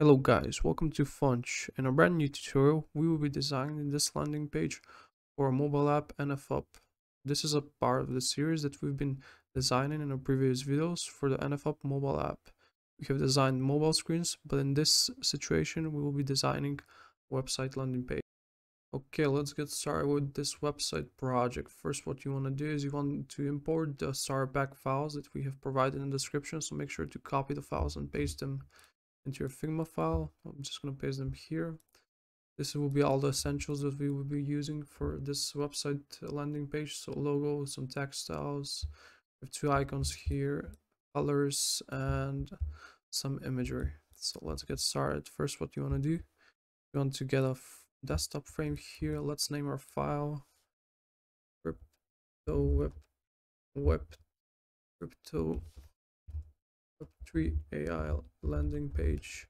Hello guys, welcome to Funch. In a brand new tutorial, we will be designing this landing page for a mobile app NFUp. This is a part of the series that we've been designing in our previous videos for the NFUp mobile app. We have designed mobile screens, but in this situation, we will be designing a website landing page. Okay, let's get started with this website project. First, what you want to do is you want to import the starter pack files that we have provided in the description. So make sure to copy the files and paste them into your Figma file. I'm just going to paste them here. This will be all the essentials that we will be using for this website landing page. So logo, some text styles, two icons here, colors, and some imagery. So let's get started. First, what you want to do, you want to get a desktop frame here. Let's name our file crypto web web crypto web3 AI landing page.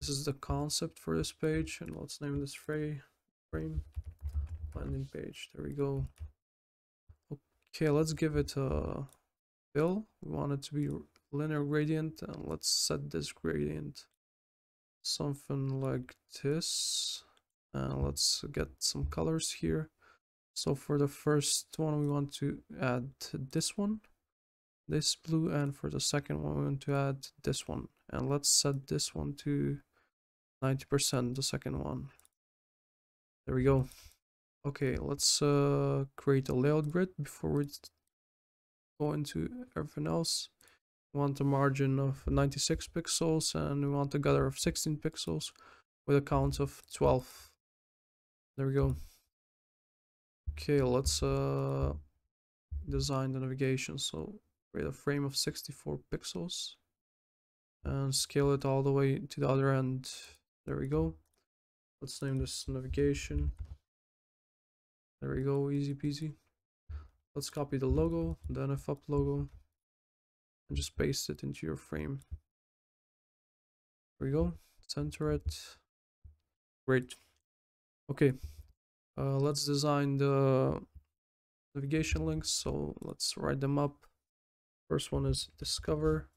This is the concept for this page, and let's name this frame frame landing page. There we go. Okay, let's give it a fill. We want it to be linear gradient, and let's set this gradient something like this and let's get some colors here so for the first one we want to add this one this blue and for the second one we want to add this one. And let's set this one to 90% the second one. There we go. Okay let's uh, create a layout grid before we go into everything else. We want a margin of 96 pixels and we want a gutter of 16 pixels with a count of 12 there we go. Okay let's uh design the navigation. So create a frame of 64 pixels and scale it all the way to the other end there we go let's name this navigation there we go easy peasy let's copy the logo the NFUp logo and just paste it into your frame. There we go. Center it. Great. Okay. Uh, let's design the navigation links. So let's write them up. First one is discover.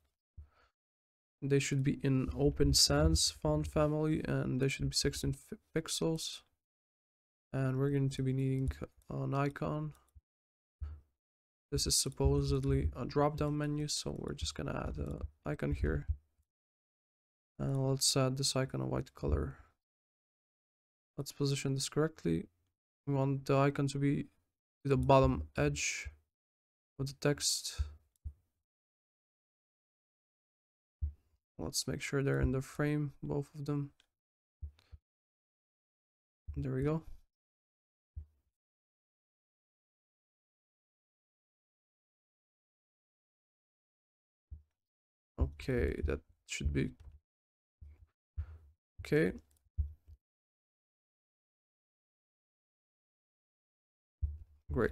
They should be in Open Sans font family and they should be 16 pixels. And we're going to be needing an icon this is supposedly a drop down menu, so we're just gonna add an icon here. And let's add this icon a white color. Let's position this correctly. We want the icon to be to the bottom edge of the text. Let's make sure they're in the frame, both of them. There we go. Okay, that should be okay. Great.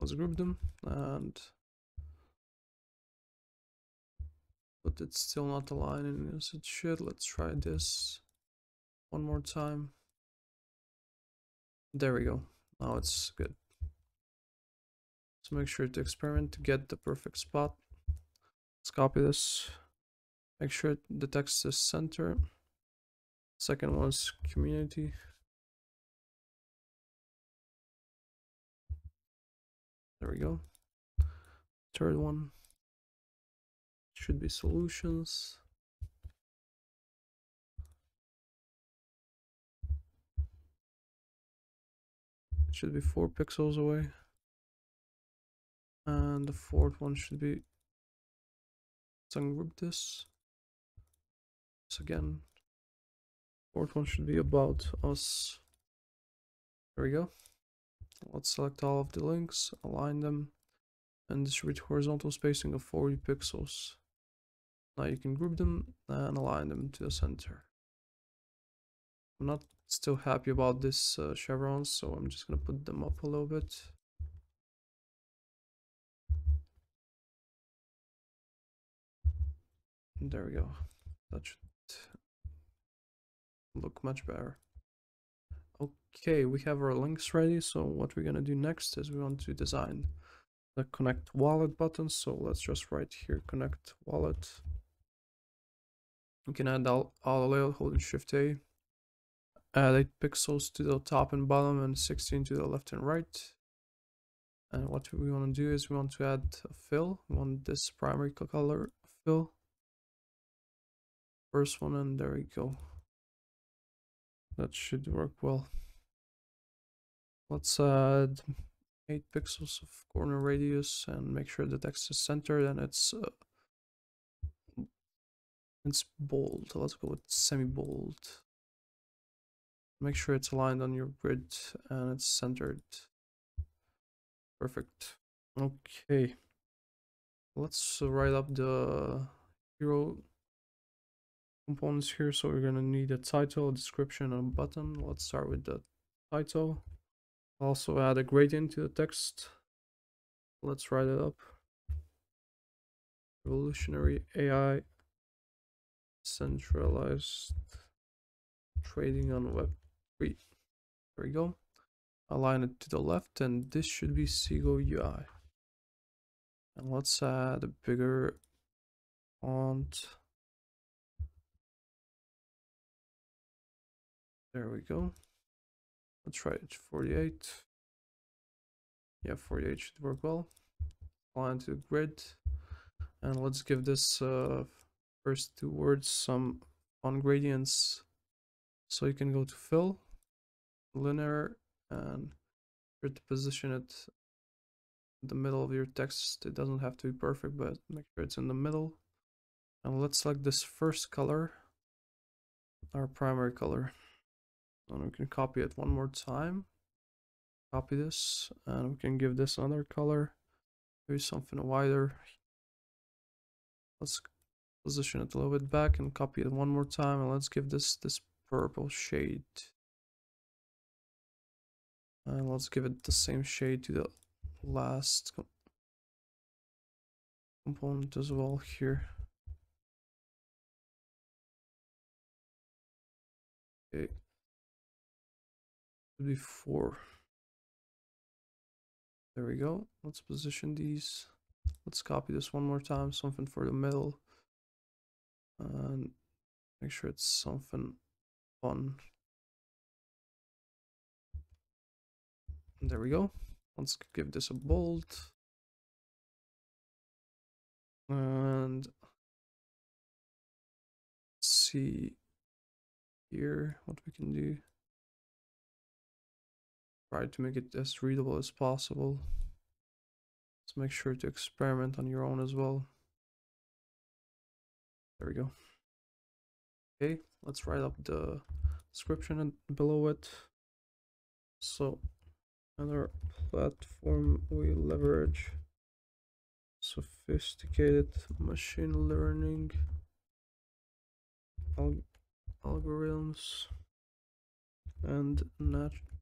Let's group them and but it's still not aligning as it should. Let's try this one more time. There we go. Now it's good. So make sure to experiment to get the perfect spot. Let's copy this. Make sure the text is center. Second one is community. There we go. Third one should be solutions. It should be four pixels away. And the fourth one should be Let's ungroup this. So again, fourth one should be about us. There we go. Let's select all of the links, align them, and distribute horizontal spacing of 40 pixels. Now you can group them and align them to the center. I'm not still happy about this uh, chevrons, so I'm just gonna put them up a little bit. There we go. That should look much better. Okay, we have our links ready. So what we're gonna do next is we want to design the connect wallet button. So let's just write here connect wallet. We can add all, auto layout holding shift A. Add 8 pixels to the top and bottom and 16 to the left and right. And what we want to do is we want to add a fill. We want this primary color fill. First one and there we go. That should work well. Let's add 8 pixels of corner radius and make sure the text is centered and it's uh, it's bold. Let's go with semi-bold. Make sure it's aligned on your grid and it's centered. Perfect. Okay. Let's write up the hero components here. So we're gonna need a title, a description, and a button. Let's start with the title. Also add a gradient to the text. Let's write it up. Revolutionary AI centralized trading on web. 3 there we go. Align it to the left and this should be Segoe UI and let's add a bigger font. There we go. Let's try it. 48 yeah 48 should work well. Align to the grid. And let's give this uh, first two words some on gradients so you can go to fill linear and try to position it in the middle of your text. It doesn't have to be perfect but make sure it's in the middle. And let's select this first color our primary color. And we can copy it one more time. Copy this and we can give this another color. Maybe something wider. Let's position it a little bit back and copy it one more time and let's give this this purple shade. And let's give it the same shade to the last component as well here. Okay. Be four. There we go. Let's position these. Let's copy this one more time something for the middle and make sure it's something fun. There we go. Let's give this a bold. And see here what we can do. Try to make it as readable as possible. Let's make sure to experiment on your own as well. There we go. Okay, let's write up the description below it. So, another platform we leverage sophisticated machine learning alg algorithms and natural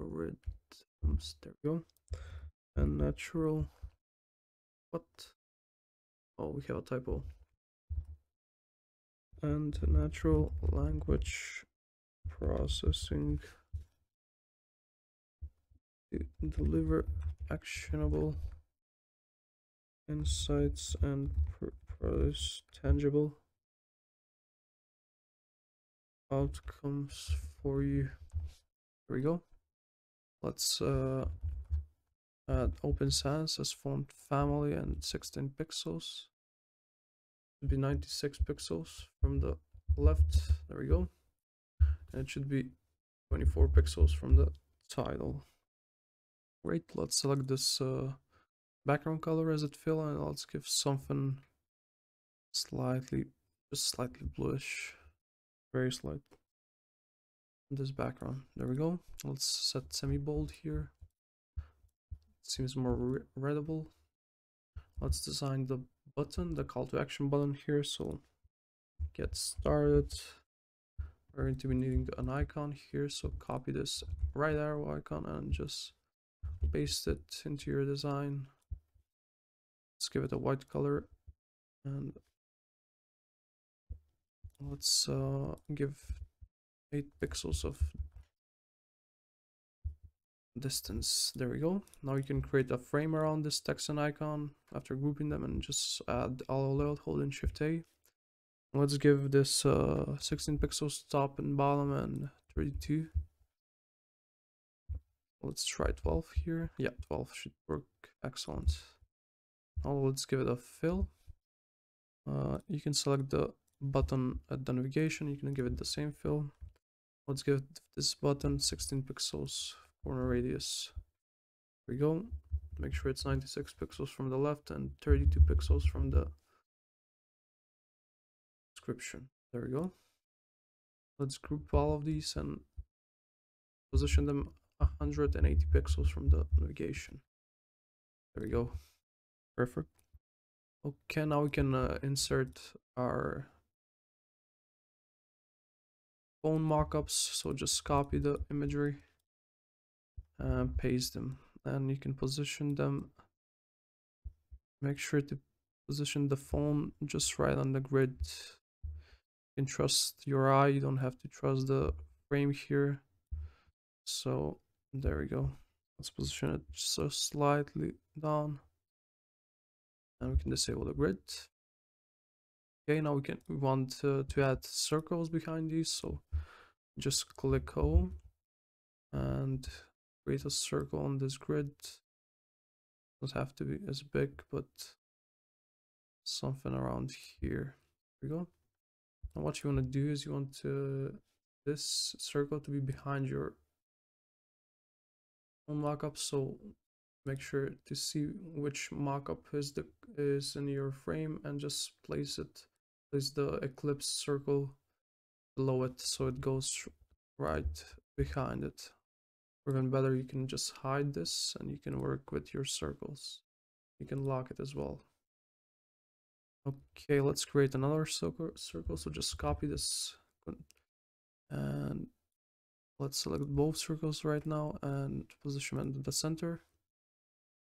algorithms. There we go. And natural. What? Oh, we have a typo and natural language processing to deliver actionable insights and produce tangible outcomes for you. There we go. Let's uh, add Open Sans as font family and 16 pixels be 96 pixels from the left. There we go. And it should be 24 pixels from the title. Great. Let's select this uh, background color as it fill and let's give something slightly just slightly bluish. Very slight. This background. There we go. Let's set semi bold here. It seems more re readable. Let's design the button, the call to action button here. So get started. We're going to be needing an icon here. So copy this right arrow icon and just paste it into your design. Let's give it a white color and let's uh, give 8 pixels of distance. There we go. Now you can create a frame around this text and icon after grouping them and just add auto layout holding shift A. let's give this uh 16 pixels top and bottom and 32 let's try 12 here. Yeah 12 should work. Excellent. Now let's give it a fill. Uh, you can select the button at the navigation. You can give it the same fill. Let's give this button 16 pixels corner radius. There we go. Make sure it's 96 pixels from the left and 32 pixels from the description. There we go. Let's group all of these and position them 180 pixels from the navigation. There we go. Perfect. Okay now we can uh, insert our phone mockups. So just copy the imagery and paste them. And you can position them make sure to position the phone just right on the grid. You can trust your eye you don't have to trust the frame here. So there we go. Let's position it so slightly down. And we can disable the grid. Okay now we can we want uh, to add circles behind these. So just click home. And create a circle on this grid. Doesn't have to be as big but something around here. There we go. And what you want to do is you want to this circle to be behind your mockup so make sure to see which mockup is the is in your frame and just place it place the ellipse circle below it so it goes right behind it even better you can just hide this and you can work with your circles you can lock it as well Okay, let's create another circle, circle. So just copy this and let's select both circles right now and position them in the center.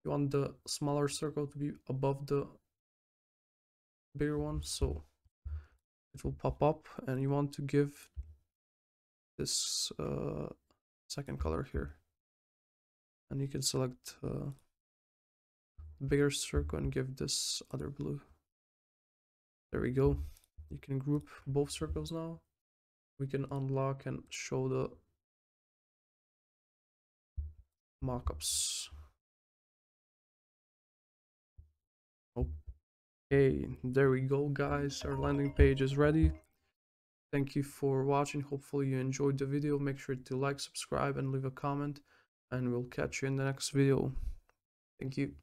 You want the smaller circle to be above the bigger one, so it will pop up and you want to give this uh, second color here. And you can select uh, bigger circle and give this other blue. There we go. You can group both circles now. We can unlock and show the mockups. Okay, there we go guys. Our landing page is ready. Thank you for watching. Hopefully you enjoyed the video. Make sure to like, subscribe and leave a comment. And we'll catch you in the next video. Thank you.